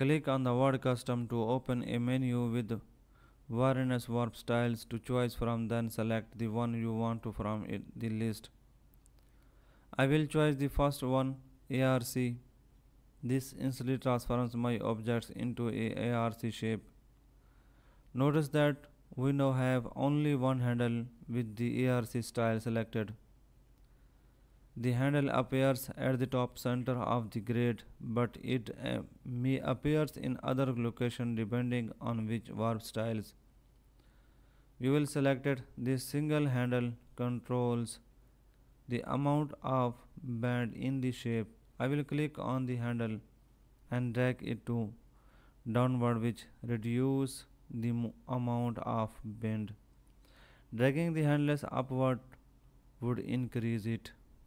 Click on the word custom to open a menu with various warp styles to choose from then select the one you want to from it, the list. I will choose the first one ARC. This instantly transforms my objects into a ARC shape. Notice that we now have only one handle with the ARC style selected. The handle appears at the top center of the grid, but it uh, may appears in other location depending on which warp styles. You will select it. This single handle controls the amount of bend in the shape. I will click on the handle and drag it to downward which reduce the amount of bend. Dragging the handles upward would increase it.